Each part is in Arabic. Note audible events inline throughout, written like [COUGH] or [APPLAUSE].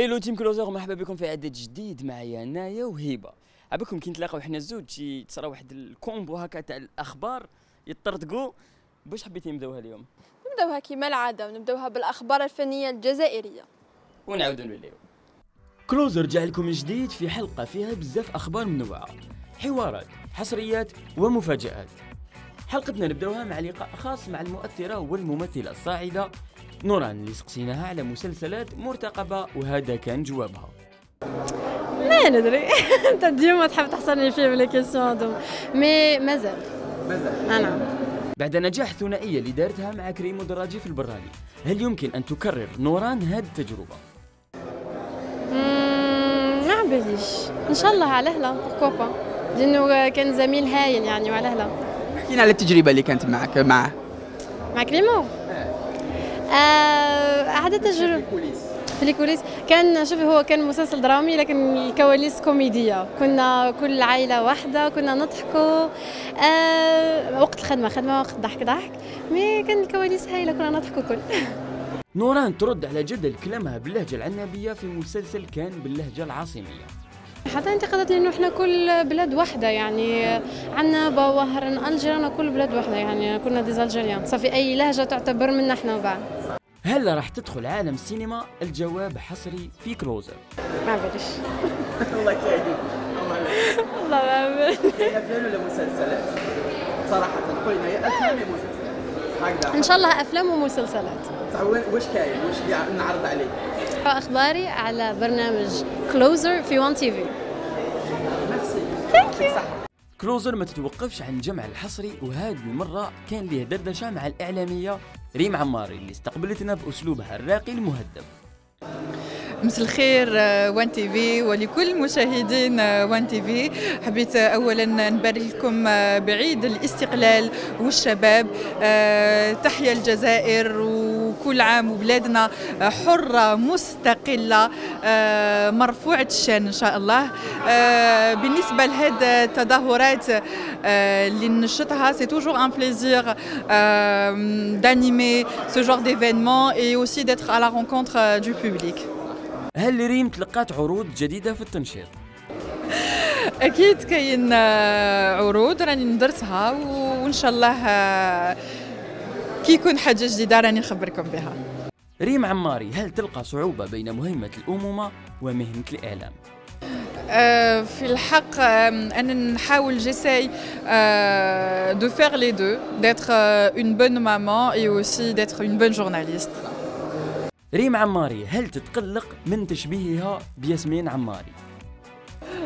Hello team Closer مرحبا بكم في عدد جديد معايا أنايا وهبة. عباكم كي نتلاقاو حنا الزوج شي تصرا واحد ال combo هكا تاع الأخبار يطرطقوا باش حبيتي نبداوها اليوم؟ نبداوها كيما العادة ونبداوها بالأخبار الفنية الجزائرية. ونعاودوا نوليو. Closer جاء لكم من جديد في حلقة فيها بزاف أخبار منوعه حوارات حصريات ومفاجآت. حلقتنا نبداوها مع لقاء خاص مع المؤثرة والممثلة الصاعدة نوران اللي سقسيناها على مسلسلات مرتقبة وهذا كان جوابها. ما ندري. [LAUGHS] أنت ديما تحب تحصرني فيه بلي questions هذوما mais مازال. مازال. نعم بعد نجاح ثنائية اللي دارتها مع كريم الدراجي في البراني هل يمكن أن تكرر نوران هذه التجربة؟ ما باليش إن شاء الله على هلا pourquoi pas لأنه كان زميل هايل يعني وعلى هلا. حكينا على التجربة اللي كانت معك معه مع كريمو؟ آه. عادة تجربة في الكواليس. كان شوفي هو كان مسلسل درامي لكن الكواليس كوميدية. كنا كل عائلة واحدة كنا نضحكوا. آه وقت الخدمة خدمة وقت ضحك ضحك. mais كان الكواليس هايلة كنا نضحكوا كل [LAUGHS] نوران ترد على جدل كلامها باللهجة العنابية في مسلسل كان باللهجة العاصمية. حتى انتقدت انه إحنا كل بلاد واحدة يعني عنا وهران الجيران كل بلاد واحدة يعني كنا des Algériens. صافي أي لهجة تعتبر منا إحنا وبعد هل راح تدخل عالم السينما؟ الجواب حصري في Closer. ما بديش والله كاين والله ما بديش أفلام ولا مسلسلات؟ صراحة قلنا يا أفلام يا مسلسلات؟ هكذا. إن شاء الله أفلام ومسلسلات. واش كاين؟ واش اللي نعرض عليه؟ أخباري على برنامج Closer في One TV Closer ما تتوقفش عن جمع الحصري وهذه المرة كان ليه دردشة مع الإعلامية ريم عماري اللي استقبلتنا بأسلوبها الراقي المهذب. مساء الخير One TV ولكل مشاهدين One TV حبيت اولا نبارك لكم آه، بعيد الاستقلال والشباب آه، تحيا الجزائر وكل عام وبلادنا حرة مستقلة آه، مرفوعة الشان إن شاء الله آه، بالنسبة لهذه التظاهرات آه، اللي نشطها c'est toujours un plaisir d'animer ce genre d'événement et aussi d'être à la rencontre euh, du public. هل ريم تلقات عروض جديدة في التنشيط؟ [LAUGHS] أكيد كاين عروض راني ندرسها وإن شاء الله كي يكون حاجة جديدة راني نخبركم بها ريم عماري هل تلقى صعوبة بين مهمة الأمومة ومهنة الإعلام؟ آه، في الحق آه، أنا نحاول j'essaie de faire les deux d'être une bonne maman et aussi d'être une bonne journaliste ريم عماري هل تتقلق من تشبيهها بياسمين عماري؟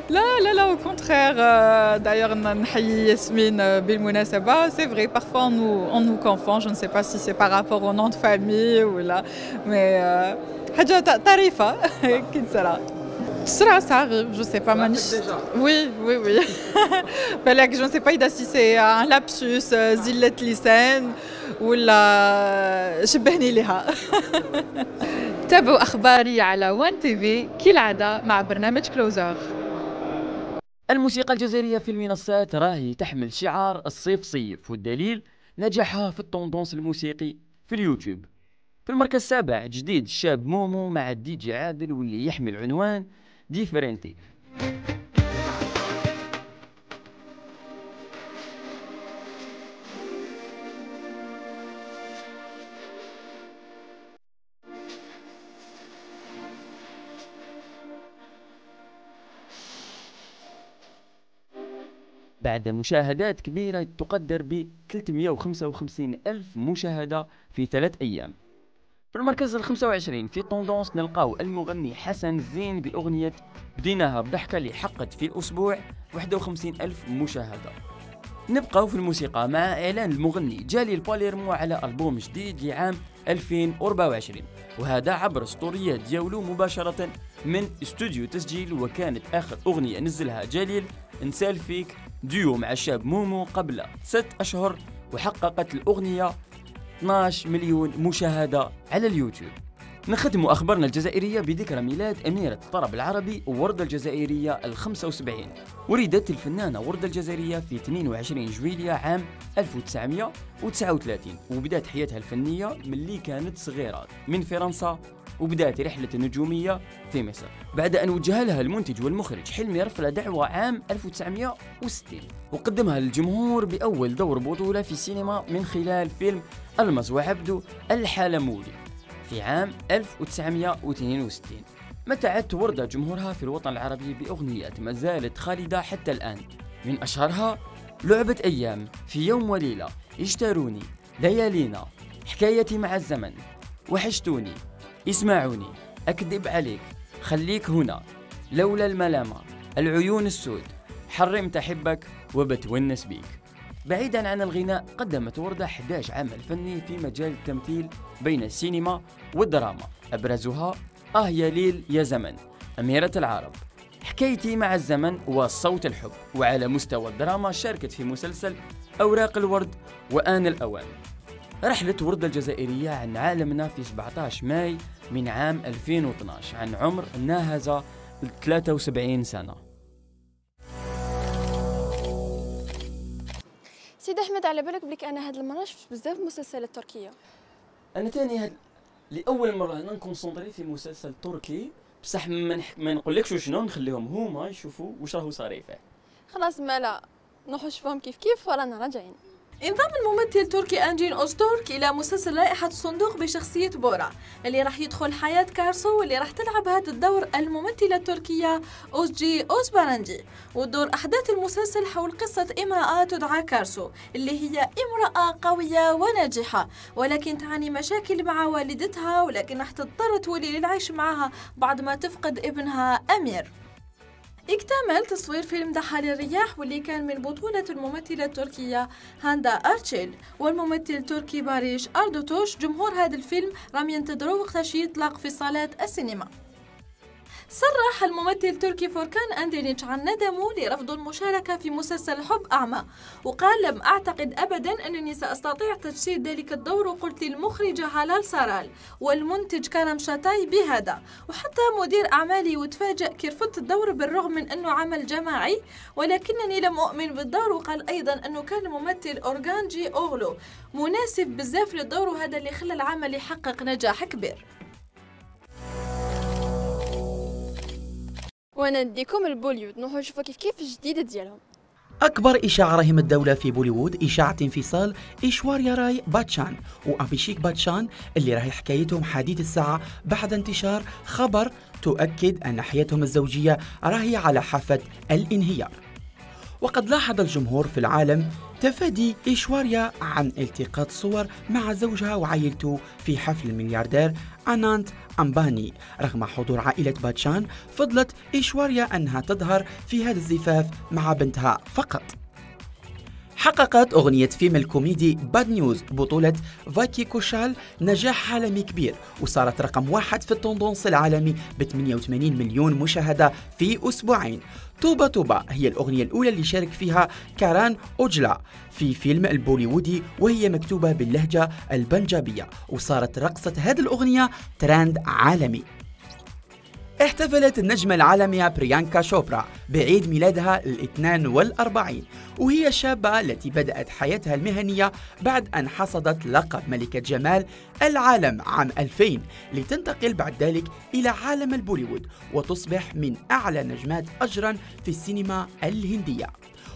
لا لا لا au contraire euh, d'ailleurs نحيي ياسمين euh, بالمناسبة c'est vrai parfois on nous, on nous confond je ne sais pas si c'est par rapport au nom de famille ou là mais euh, حاجة ط- طريفة كي تصرا تصرا ça arrive je sais pas مانيش oui oui oui بالك je ne sais pas إذا si c'est un lapsus euh, زلة لسان ولا شبهني لها تابعوا أخباري على وان تي في كالعادة مع برنامج كلوزر الموسيقى الجزائرية في المنصات راهي تحمل شعار الصيف صيف والدليل نجاحها في ال tendance الموسيقي في اليوتيوب. في المركز السابع جديد الشاب مومو مع الدي جي عادل واللي يحمل عنوان ديفرنتي بعد مشاهدات كبيرة تقدر ب 355 ألف مشاهدة في ثلاث أيام. في المركز ال 25 في طوندونس نلقاو المغني حسن الزين بأغنية بديناها بضحكة اللي حققت في الأسبوع 51 ألف مشاهدة. نبقاو في الموسيقى مع إعلان المغني جالي الباليرمو على ألبوم جديد لعام 2024 وهذا عبر اسطوريات ديالو مباشرة من استوديو تسجيل وكانت آخر أغنية نزلها جليل نسال فيك ديو مع الشاب مومو قبل ست أشهر وحققت الأغنية 12 مليون مشاهدة على اليوتيوب. نختم أخبارنا الجزائرية بذكرى ميلاد أميرة الطرب العربي وردة الجزائرية ال 75 ولدت الفنانة وردة الجزائرية في 22 جويلية عام 1939 وبدأت حياتها الفنية ملي كانت صغيرة من فرنسا وبدأت رحلة النجومية في مصر. بعد أن وجه لها المنتج والمخرج حلمي رفلة دعوة عام 1960 وقدمها للجمهور بأول دور بطولة في السينما من خلال فيلم ألمز وعبده الحالمولي في عام 1962 متعت وردة جمهورها في الوطن العربي بأغنيات ما زالت خالدة حتى الآن. من أشهرها لعبة أيام في يوم وليلة. اشتروني ليالينا حكايتي مع الزمن. وحشتوني. اسمعوني أكذب عليك خليك هنا. لولا الملامة العيون السود. حرمت أحبك وبتونس بيك. بعيدا عن الغناء قدمت وردة 11 عمل فني في مجال التمثيل بين السينما والدراما. أبرزها آه يا ليل يا زمن أميرة العرب. حكايتي مع الزمن وصوت الحب. وعلى مستوى الدراما شاركت في مسلسل أوراق الورد وآن الأوان. رحلة وردة الجزائرية عن عالمنا في 17 ماي من عام 2012 عن عمر ناهز 73 سنة. سيدي أحمد على بالك بليك أنا هاد المرة شفت بزاف مسلسلات تركية. أنا تاني هاد لأول مرة أنا نكونسونطري في مسلسل تركي بصح ما, نح... ما نقولكش شنو نخليهم هما يشوفوا واش راهو صاري فيه خلاص مالا نروحو نشوفهم كيف كيف ورانا راجعين انضم الممثل التركي أنجين أوستورك إلى مسلسل رائحة الصندوق بشخصية بورا اللي راح يدخل حياة كارسو واللي راح تلعب هذا الدور الممثلة التركية أوزجي أوزبارنجي ودور أحداث المسلسل حول قصة امرأة تدعى كارسو اللي هي امرأة قوية وناجحة ولكن تعاني مشاكل مع والدتها ولكن راح تضطر تولي للعيش معها بعد ما تفقد ابنها أمير. اكتمل تصوير فيلم دحال الرياح واللي كان من بطولة الممثلة التركية هاندا أرتشيل. والممثل التركي باريش أردوتوش جمهور هذا الفيلم راح ينتظروا وقت يطلق في صالات السينما. صرح الممثل التركي فوركان أندريتش عن ندمه لرفض المشاركة في مسلسل حب أعمى وقال لم أعتقد أبدا أنني سأستطيع تجسيد ذلك الدور وقلت للمخرجة هلال سارال والمنتج كرم شاتاي بهذا. وحتى مدير أعمالي وتفاجأ كي رفضت الدور بالرغم من أنه عمل جماعي ولكنني لم أؤمن بالدور وقال أيضا أنه كان الممثل أورغانجي أوغلو مناسب بزاف للدور وهذا اللي خلى العمل يحقق نجاح كبير. وأنا نديكم البوليود نروحو نشوفو كيف كيف الجديد ديالهم. أكبر إشاعة راهي متداولة في بوليوود إشاعة انفصال إيشواريا راي باتشان. وأبيشيك باتشان اللي راهي حكايتهم حديث الساعة بعد انتشار خبر تؤكد أن حياتهم الزوجية راهي على حافة الانهيار. وقد لاحظ الجمهور في العالم تفادي إيشواريا عن التقاط صور مع زوجها وعائلته في حفل الملياردير أنانت أمباني. رغم حضور عائلة باتشان فضلت إيشواريا أنها تظهر في هذا الزفاف مع بنتها فقط. حققت أغنية فيلم الكوميدي Bad Newz بطولة فيكي كوشال نجاح عالمي كبير وصارت رقم واحد في ال tendance العالمي ب 88 مليون مشاهدة في أسبوعين. توبا توبا هي الأغنية الأولى اللي شارك فيها كاران أوجلا في فيلم البوليوودي وهي مكتوبة باللهجة البنجابية وصارت رقصة هذه الأغنية ترند عالمي. احتفلت النجمة العالمية بريانكا شوبرا بعيد ميلادها الاثنان والأربعين وهي الشابة التي بدأت حياتها المهنية بعد أن حصدت لقب ملكة جمال العالم عام 2000 لتنتقل بعد ذلك إلى عالم البوليوود وتصبح من أعلى نجمات أجرا في السينما الهندية.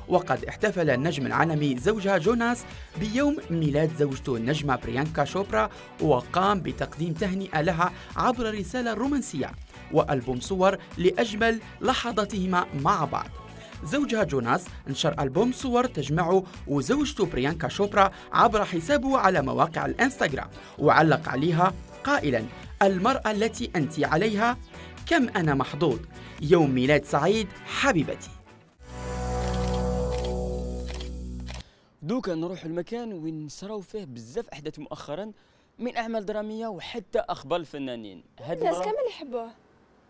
وقد احتفل النجم العالمي زوجها جوناس بيوم ميلاد زوجته النجمة بريانكا شوبرا وقام بتقديم تهنئة لها عبر رسالة رومانسية. وألبوم صور لأجمل لحظاتهما مع بعض. زوجها جوناس نشر ألبوم صور تجمعه وزوجته بريانكا شوبرا عبر حسابه على مواقع الإنستغرام وعلق عليها قائلا المرأة التي أنت عليها كم أنا محظوظ. يوم ميلاد سعيد حبيبتي. دوكا نروح المكان وين نصراو فيه بزاف أحداث مؤخرا من أعمال درامية وحتى أخبار الفنانين. هاد الناس كامل يحبوه.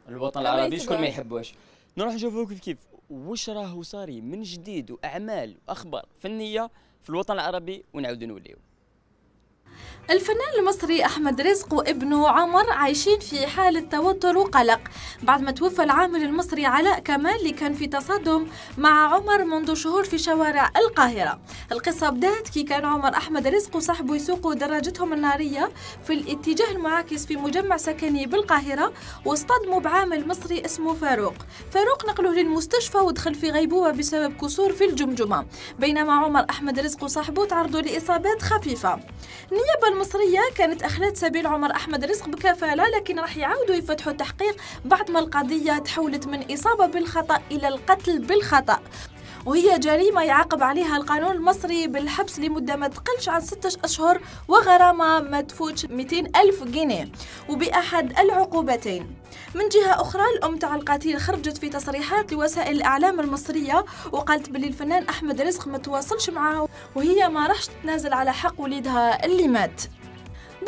الوطن العربي شكون ما. يحبوش نروح نشوفوا كيف كيف. واش راهو صاري من جديد وأعمال وأخبار فنية في الوطن العربي ونعاودو نوليو. الفنان المصري أحمد رزق وابنه عمر عايشين في حالة توتر وقلق. بعد ما توفى العامل المصري علاء كمال اللي كان في تصادم مع عمر منذ شهور في شوارع القاهرة. القصة بدأت كي كان عمر أحمد رزق وصاحبه يسوقوا دراجتهم النارية في الاتجاه المعاكس في مجمع سكني بالقاهرة واصطدموا بعامل مصري اسمه فاروق. فاروق نقلوه للمستشفى ودخل في غيبوبة بسبب كسور في الجمجمة. بينما عمر أحمد رزق وصاحبه تعرضوا لإصابات خفيفة. النيابة المصرية كانت أخلت سبيل عمر أحمد رزق بكفالة لكن راح يعاودوا يفتحوا التحقيق بعد ما القضية تحولت من إصابة بالخطأ إلى القتل بالخطأ. وهي جريمة يعاقب عليها القانون المصري بالحبس لمدة ما تقلش عن ستة أشهر وغرامة ما تفوتش 200 ألف جنيه وبأحد العقوبتين. من جهة أخرى الأم تاع القتيل خرجت في تصريحات لوسائل الإعلام المصرية وقالت باللي الفنان أحمد رزق ما تواصلش معه وهي ما راحش تتنازل على حق وليدها اللي مات.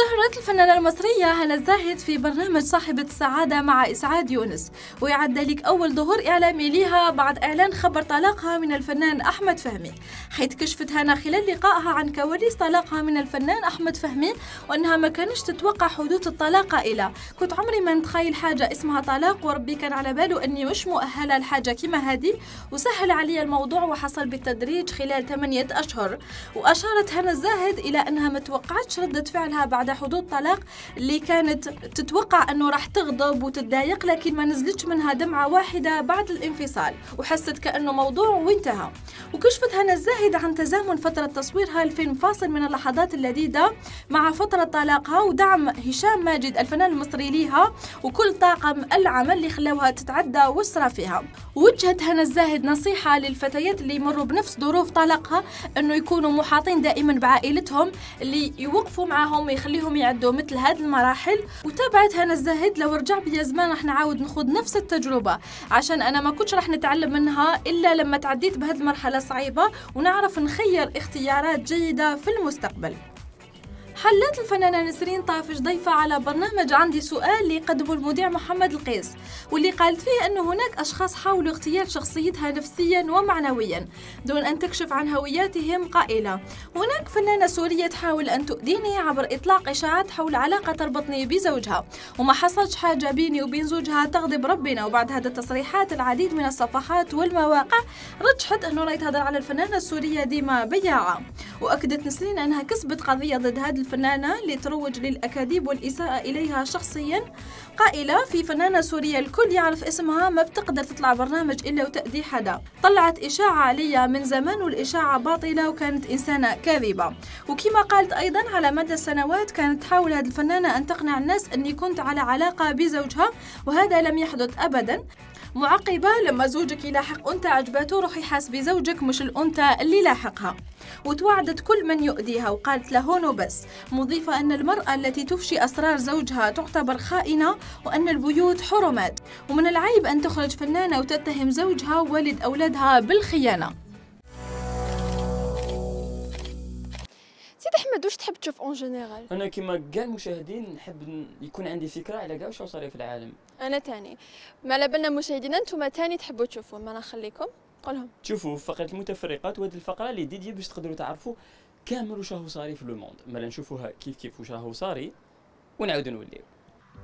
ظهرت الفنانة المصرية هنا الزاهد في برنامج صاحبة السعادة مع إسعاد يونس. ويعد ذلك أول ظهور إعلامي لها بعد إعلان خبر طلاقها من الفنان أحمد فهمي. حيث كشفت هنا خلال لقائها عن كواليس طلاقها من الفنان أحمد فهمي وأنها ما كانش تتوقع حدوث الطلاق قائلة كنت عمري ما نتخيل حاجة اسمها طلاق وربي كان على باله أني مش مؤهلة لحاجة كما هذه. وسهل علي الموضوع وحصل بالتدريج خلال ثمانية أشهر. وأشارت هنا الزاهد إلى أنها ما توقعتش ردة فعلها بعد حدوث طلاق اللي كانت تتوقع أنه راح تغضب وتتضايق لكن ما نزلتش منها دمعة واحدة بعد الانفصال وحست كأنه موضوع وانتهى. وكشفت هنا الزاهد عن تزامن فترة تصويرها الفيلم فاصل من اللحظات اللذيذة مع فترة طلاقها ودعم هشام ماجد الفنان المصري ليها وكل طاقم العمل اللي خلوها تتعدى وسرى فيها. وجهت هنا الزاهد نصيحة للفتيات اللي يمروا بنفس ظروف طلاقها إنه يكونوا محاطين دائما بعائلتهم اللي يوقفوا معاهم ويخليهم يعدوا مثل هذه المراحل. وتابعت هنا الزاهد لو رجع بيا زمان راح نعاود نخوض نفس التجربة عشان أنا ما كنتش راح نتعلم منها إلا لما تعديت بهذه المرحلة صعيبة ونعرف نخير اختيارات جيدة في المستقبل. حلت الفنانة نسرين طافش ضيفة على برنامج عندي سؤال اللي قدمه المذيع محمد القيس واللي قالت فيه أنه هناك أشخاص حاولوا اغتيال شخصيتها نفسيا ومعنويا دون أن تكشف عن هوياتهم قائلة. هناك فنانة سورية تحاول أن تؤذيني عبر إطلاق إشاعات حول علاقة تربطني بزوجها وما حصلش حاجة بيني وبين زوجها تغضب ربنا وبعد هذا التصريحات العديد من الصفحات والمواقع رجحت أنه راهي تهضر على الفنانة السورية ديما بياعة. وأكدت نسرين أنها كسبت قضية ضد هذه الفنانة اللي تروج للأكاذيب والإساءة إليها شخصيا. قائلة في فنانة سورية الكل يعرف اسمها ما بتقدر تطلع برنامج إلا وتأذي حدا. طلعت إشاعة عليا من زمان والإشاعة باطلة وكانت إنسانة كاذبة. وكما قالت أيضا على مدى السنوات كانت تحاول هذه الفنانة أن تقنع الناس أني كنت على علاقة بزوجها وهذا لم يحدث أبدا. معقبة لما زوجك يلاحق أنثى عجبته روحي حاسبي زوجك مش الأنثى اللي لاحقها. وتوعدت كل من يؤذيها وقالت له هون بس. مضيفة أن المرأة التي تفشي أسرار زوجها تعتبر خائنة وأن البيوت حرمات ومن العيب أن تخرج فنانة وتتهم زوجها ووالد أولادها بالخيانة. سيد أحمد واش تحب تشوف en général أنا كما كاع المشاهدين نحب يكون عندي فكرة على كاع واش صار في العالم. أنا تاني. ما على بالنا مشاهدينا أنتم تاني تحبوا تشوفوا. ما نخليكم. قولهم. تشوفوا فقرة المتفرقات وهذه الفقرة اللي dédiée باش تقدروا تعرفوا كامل واش راهو صاري في le monde. مالا نشوفوها كيف كيف واش راهو صاري ونعاودوا نوليو.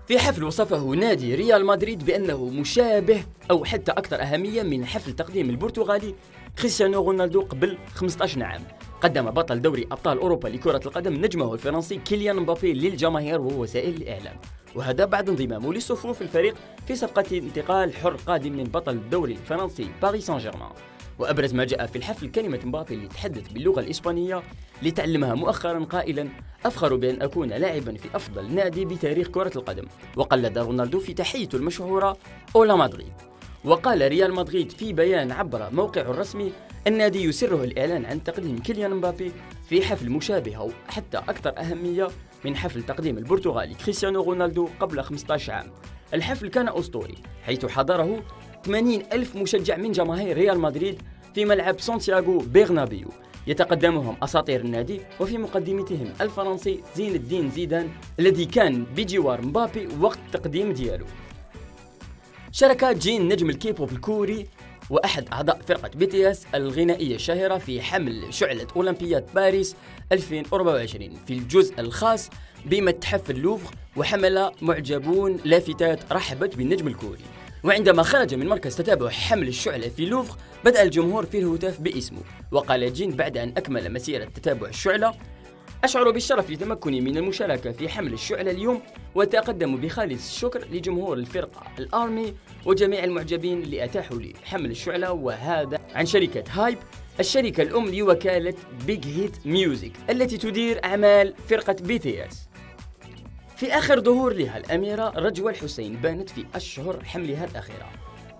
في حفل وصفه نادي ريال مدريد بأنه مشابه أو حتى أكثر أهمية من حفل تقديم البرتغالي كريستيانو رونالدو قبل 15 عام قدم بطل دوري أبطال أوروبا لكرة القدم نجمه الفرنسي كيليان مبابي للجماهير ووسائل الإعلام. وهذا بعد انضمامه لصفوف الفريق في صفقة انتقال حر قادم من بطل الدوري الفرنسي باريس سان جيرمان وأبرز ما جاء في الحفل كلمة مبابي اللي تحدث باللغة الإسبانية لتعلمها مؤخرا قائلا أفخر بأن أكون لاعبا في أفضل نادي بتاريخ كرة القدم وقلد رونالدو في تحيته المشهورة أولا مدريد وقال ريال مدريد في بيان عبر موقعه الرسمي النادي يسره الإعلان عن تقديم كيليان مبابي في حفل مشابه أو حتى أكثر أهمية من حفل تقديم البرتغالي كريستيانو رونالدو قبل 15 عام. الحفل كان أسطوري حيث حضره 80 ألف مشجع من جماهير ريال مدريد في ملعب سانتياغو بيرنابيو يتقدمهم أساطير النادي وفي مقدمتهم الفرنسي زين الدين زيدان الذي كان بجوار مبابي وقت التقديم ديالو شارك جين نجم الكيبوب الكوري وأحد أعضاء فرقة BTS الغنائية الشاهرة في حمل شعلة أولمبياد باريس 2024 في الجزء الخاص بمتحف اللوفر وحمل معجبون لافتات رحبت بالنجم الكوري. وعندما خرج من مركز تتابع حمل الشعلة في لوفر بدأ الجمهور في الهتاف باسمه وقال جين بعد أن أكمل مسيرة تتابع الشعلة أشعر بالشرف لتمكني من المشاركة في حمل الشعلة اليوم وأتقدم بخالص الشكر لجمهور الفرقة ال ARMY وجميع المعجبين اللي أتاحوا لي حمل الشعلة وهذا عن شركة HYBE الشركة الأم لوكالة Big Hit Music التي تدير أعمال فرقة BTS في آخر ظهور لها الأميرة رجوى الحسين بانت في أشهر حملها الأخيرة.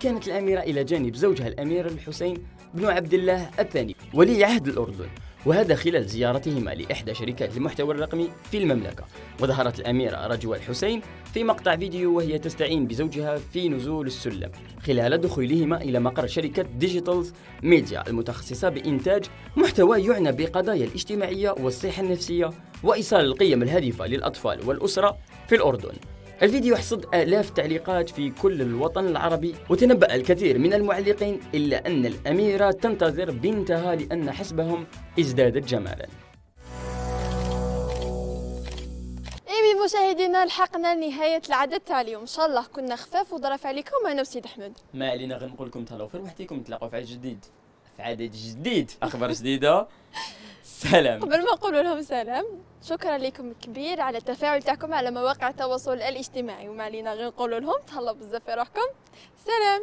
كانت الأميرة إلى جانب زوجها الأمير الحسين بن عبد الله الثاني ولي عهد الأردن. وهذا خلال زيارتهما لإحدى شركات المحتوى الرقمي في المملكة. وظهرت الأميرة رجوى الحسين في مقطع فيديو وهي تستعين بزوجها في نزول السلم خلال دخولهما إلى مقر شركة ديجيتالز ميديا المتخصصة بإنتاج محتوى يعنى بقضايا الاجتماعية والصحة النفسية وإيصال القيم الهادفة للأطفال والأسرة في الأردن. الفيديو حصد آلاف تعليقات في كل الوطن العربي وتنبأ الكثير من المعلقين إلا أن الأميرة تنتظر بنتها لأن حسبهم ازدادت جمالا. أيوه مشاهدينا لحقنا لنهاية العدد تاع اليوم. إن شاء الله كنا خفاف وظرف عليكم. أنا وسيد أحمد. ما علينا غير نقول لكم تهلاو في روحتكم نتلاقوا في عدد جديد. في عدد جديد. في أخبار [LAUGHS] جديدة. سلام. قبل ما نقول لهم سلام شكرا لكم كبير على التفاعل تاعكم على مواقع التواصل الاجتماعي وما علينا غير نقول لهم تهلاو بزاف في روحكم. سلام.